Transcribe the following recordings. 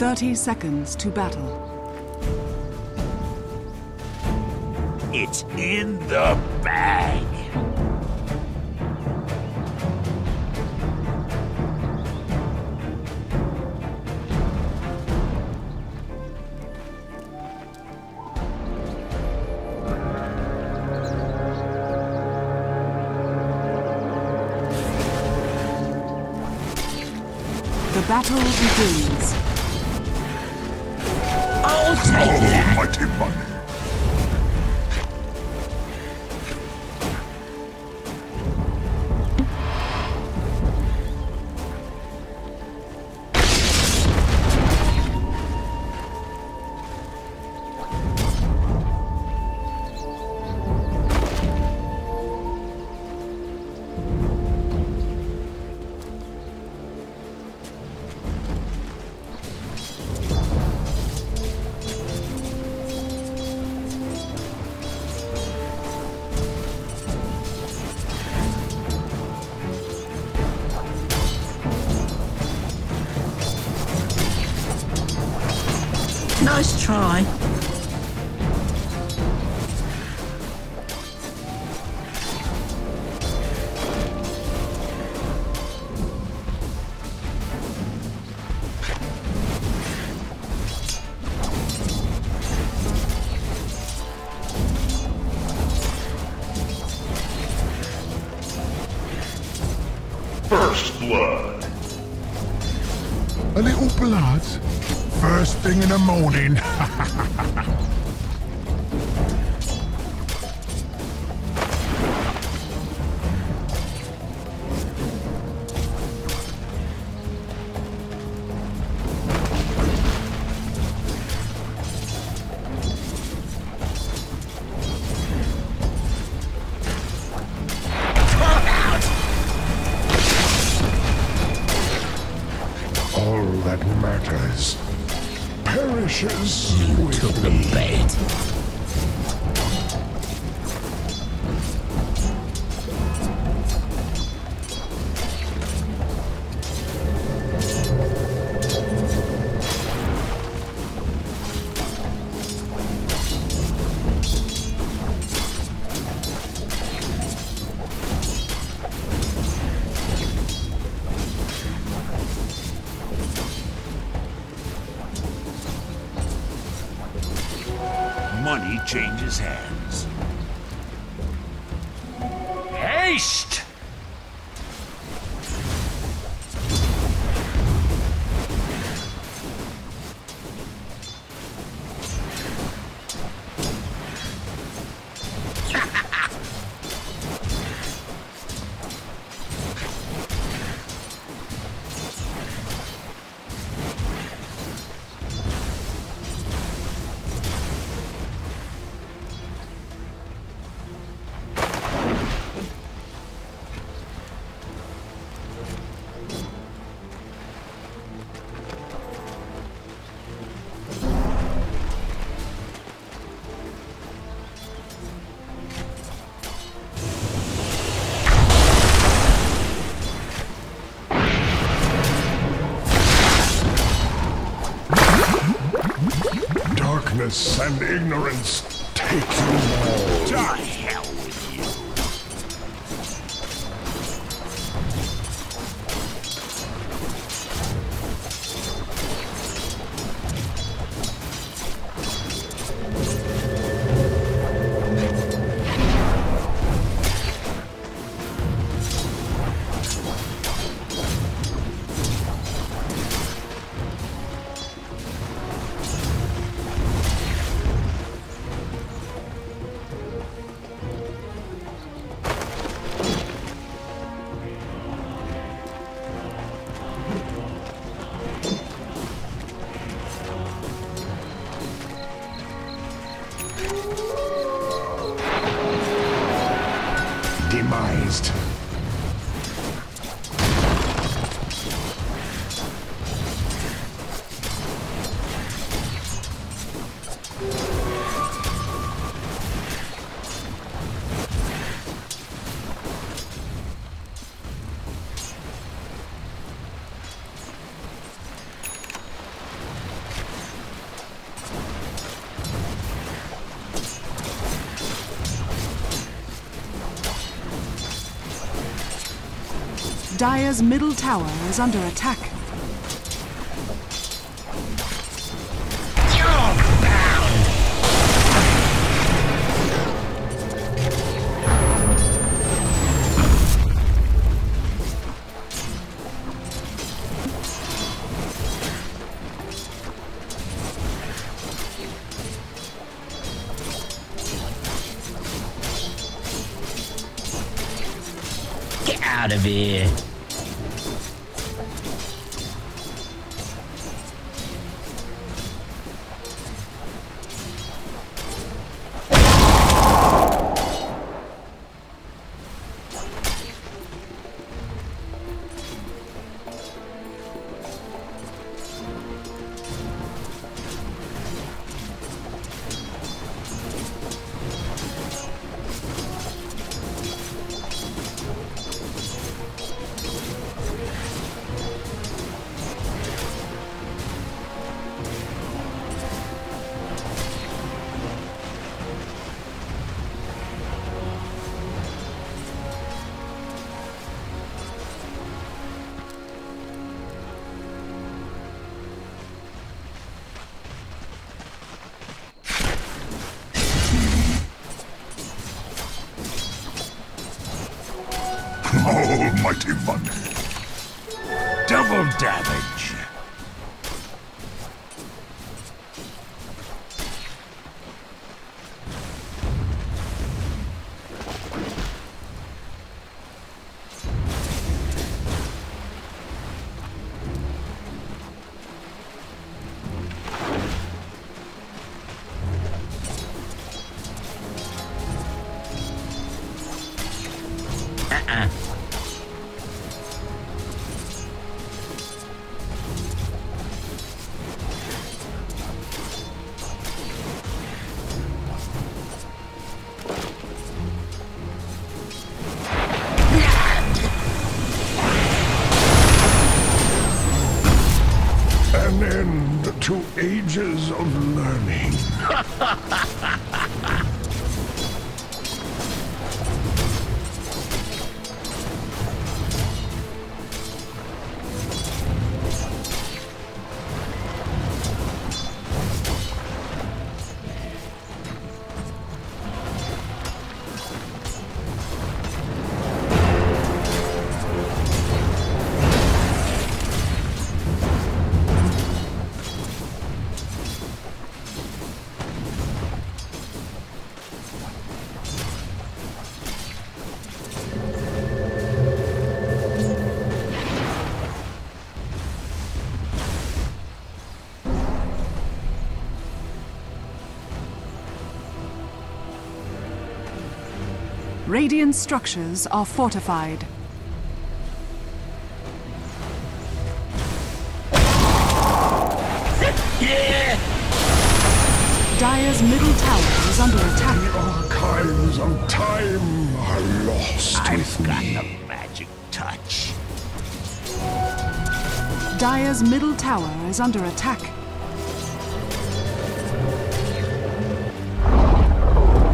30 seconds to battle. It's in the bag. The battle begins. Try. First blood. A little blood? First thing in the morning. Matters perishes with The me. bait. Darkness and ignorance take you all. To Dire's middle tower is under attack. Out of here. Almighty money. Double damage. Radiant structures are fortified. Yeah! Dire's middle tower is under attack. The archives of time are lost I've with got me. the magic touch. Dire's middle tower is under attack.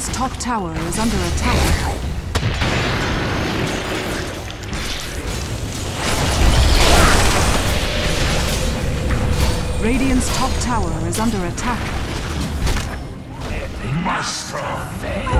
Radiant's top tower is under attack. Radiant's top tower is under attack. Master.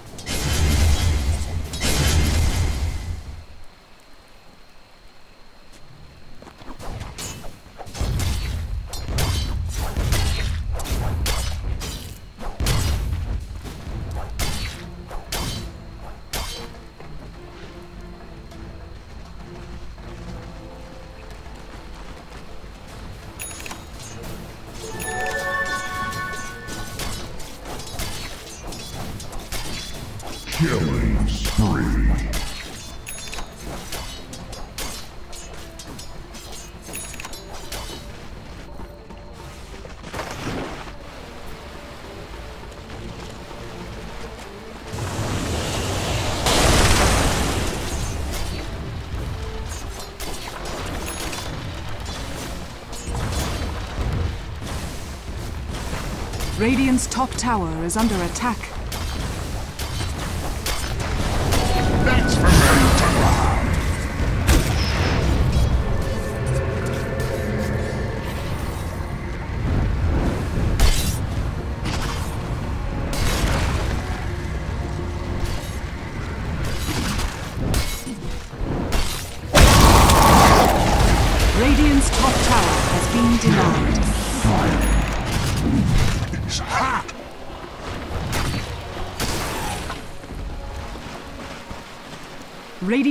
Radiant's top tower is under attack.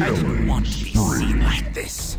I didn't want to be seen like this.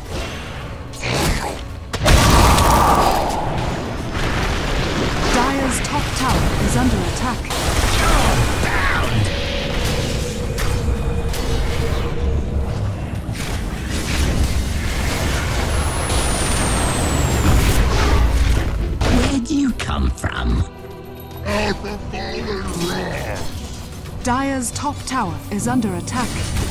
Come from? Dire's top tower is under attack.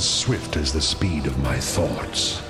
As swift as the speed of my thoughts.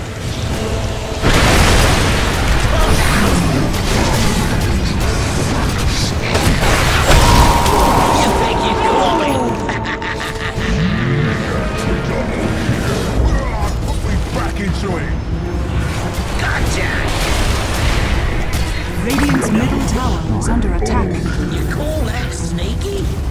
Back. Gotcha! Radiant's middle tower is under attack. You call that eh, sneaky?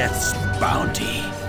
Death's bounty.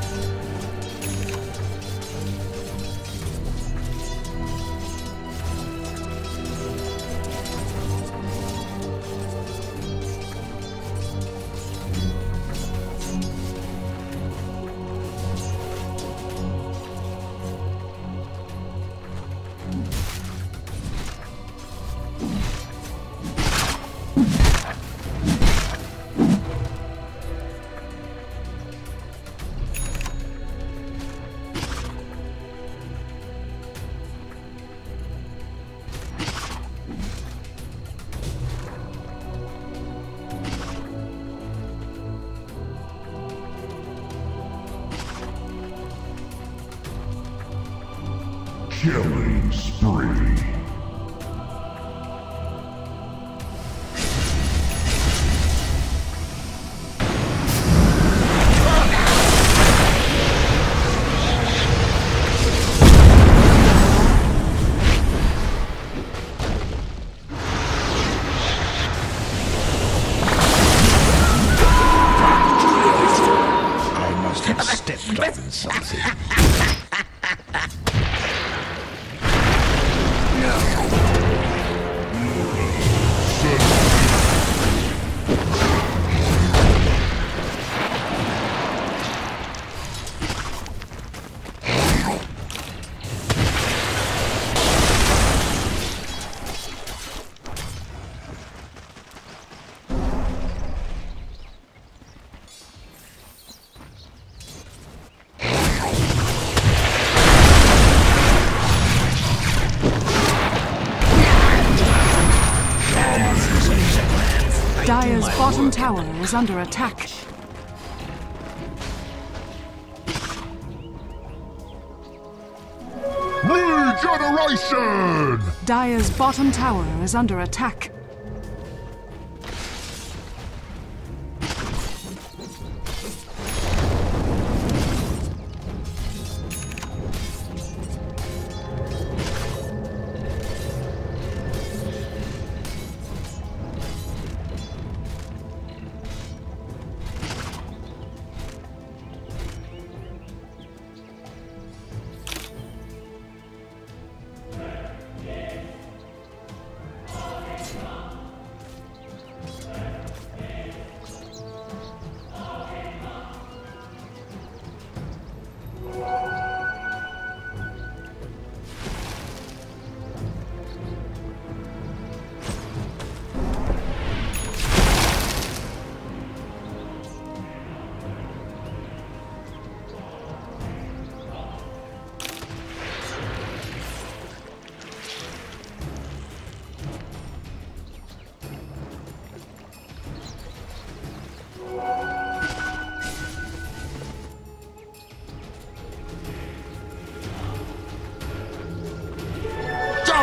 On something. Is under attack. Regeneration! Dire's bottom tower is under attack.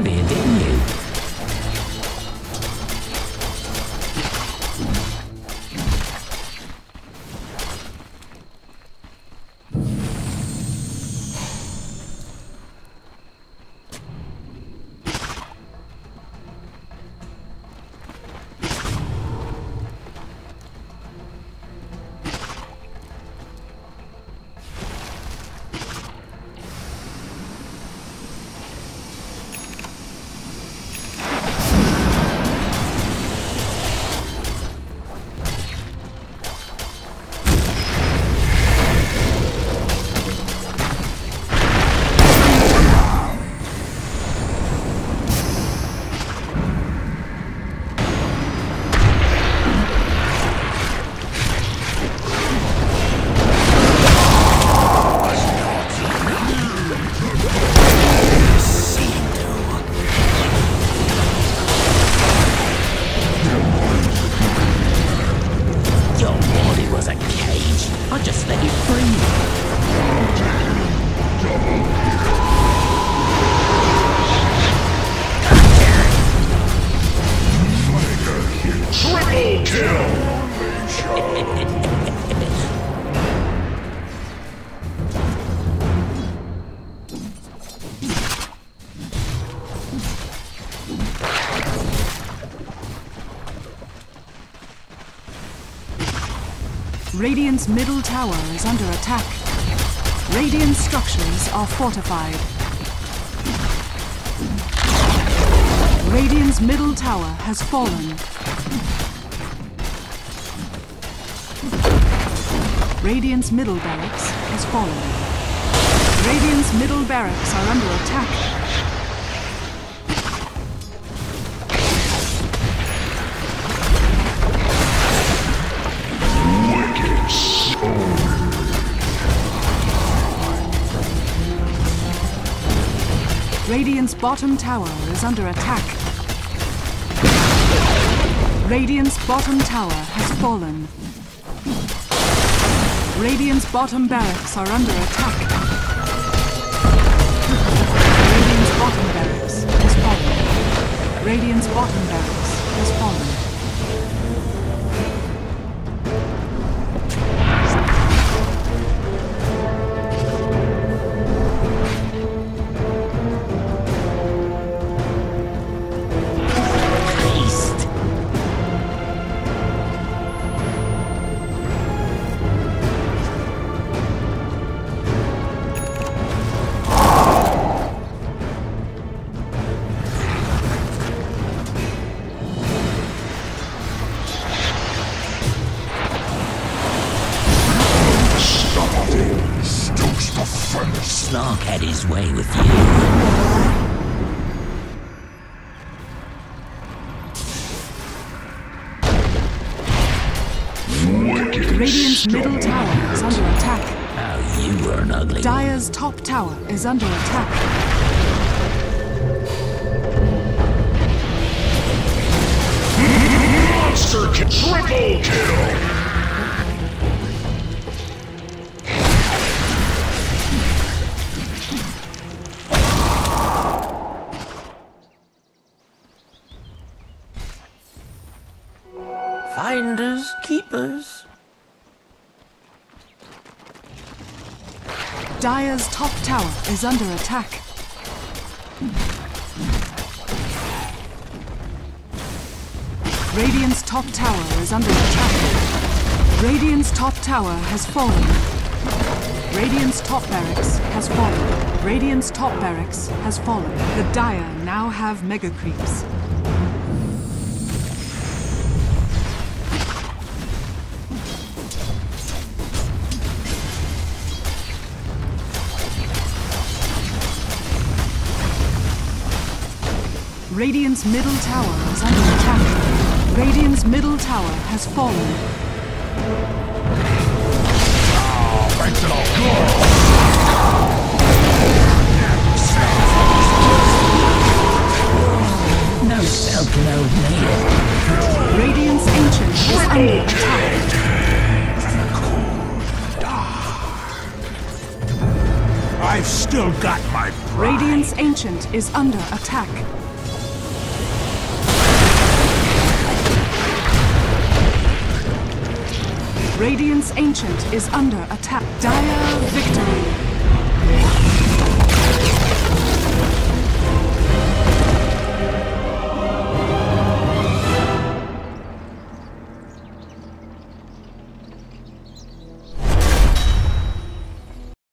Verde. Radiant's middle tower is under attack. Radiant structures are fortified. Radiant's middle tower has fallen. Radiant's middle barracks has fallen. Radiant's middle barracks are under attack. Radiant's bottom tower is under attack. Radiant's bottom tower has fallen. Radiant's bottom barracks are under attack. Radiant's bottom barracks has fallen. Radiant's bottom barracks has fallen. Radiant's middle tower is under attack. Oh, you were an ugly. Dire's top tower is under attack. Monster triple kill. Is under attack. Radiant's top tower is under attack. Radiant's top tower has fallen. Radiant's top barracks has fallen. Radiant's top barracks has fallen. The Dire now have mega creeps. Radiant's middle tower is under attack. Radiant's middle tower has fallen. Makes it all good. No spell can hold me. Radiant's ancient is under attack. I've still got my pride. Radiant's ancient is under attack. Radiant's ancient is under attack. Dire victory.